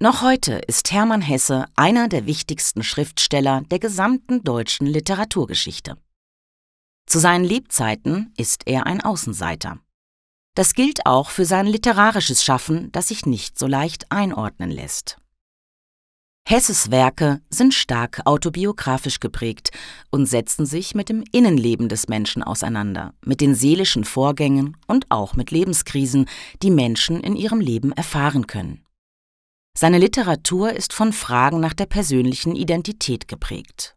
Noch heute ist Hermann Hesse einer der wichtigsten Schriftsteller der gesamten deutschen Literaturgeschichte. Zu seinen Lebzeiten ist er ein Außenseiter. Das gilt auch für sein literarisches Schaffen, das sich nicht so leicht einordnen lässt. Hesses Werke sind stark autobiografisch geprägt und setzen sich mit dem Innenleben des Menschen auseinander, mit den seelischen Vorgängen und auch mit Lebenskrisen, die Menschen in ihrem Leben erfahren können. Seine Literatur ist von Fragen nach der persönlichen Identität geprägt.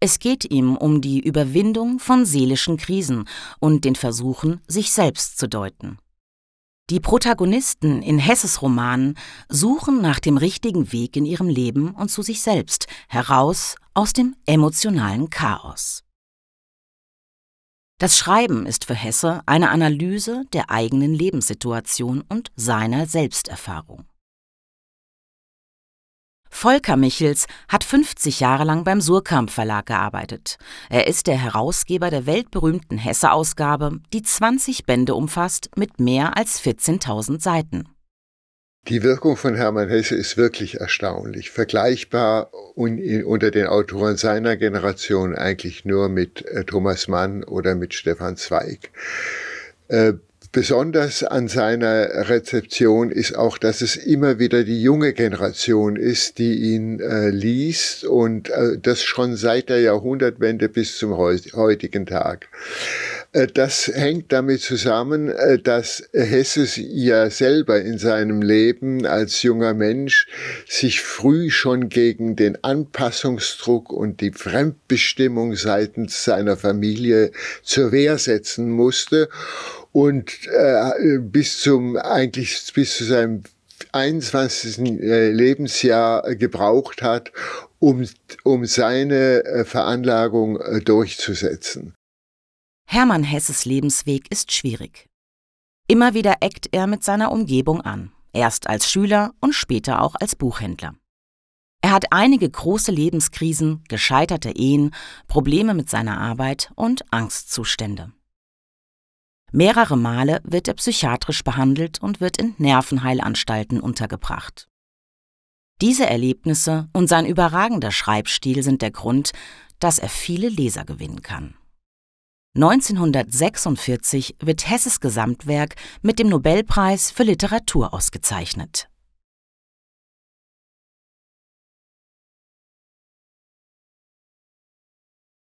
Es geht ihm um die Überwindung von seelischen Krisen und den Versuchen, sich selbst zu deuten. Die Protagonisten in Hesses Romanen suchen nach dem richtigen Weg in ihrem Leben und zu sich selbst, heraus aus dem emotionalen Chaos. Das Schreiben ist für Hesse eine Analyse der eigenen Lebenssituation und seiner Selbsterfahrung. Volker Michels hat 50 Jahre lang beim Surkamp Verlag gearbeitet. Er ist der Herausgeber der weltberühmten Hesse-Ausgabe, die 20 Bände umfasst mit mehr als 14.000 Seiten. Die Wirkung von Hermann Hesse ist wirklich erstaunlich, vergleichbar unter den Autoren seiner Generation eigentlich nur mit äh, Thomas Mann oder mit Stefan Zweig. Besonders an seiner Rezeption ist auch, dass es immer wieder die junge Generation ist, die ihn äh, liest und äh, das schon seit der Jahrhundertwende bis zum heutigen Tag. Äh, das hängt damit zusammen, äh, dass Hesse ja selber in seinem Leben als junger Mensch sich früh schon gegen den Anpassungsdruck und die Fremdbestimmung seitens seiner Familie zur Wehr setzen musste und äh, bis zum eigentlich bis zu seinem 21. Äh, Lebensjahr gebraucht hat, um, um seine äh, Veranlagung äh, durchzusetzen. Hermann Hesses Lebensweg ist schwierig. Immer wieder eckt er mit seiner Umgebung an, erst als Schüler und später auch als Buchhändler. Er hat einige große Lebenskrisen, gescheiterte Ehen, Probleme mit seiner Arbeit und Angstzustände. Mehrere Male wird er psychiatrisch behandelt und wird in Nervenheilanstalten untergebracht. Diese Erlebnisse und sein überragender Schreibstil sind der Grund, dass er viele Leser gewinnen kann. 1946 wird Hesses Gesamtwerk mit dem Nobelpreis für Literatur ausgezeichnet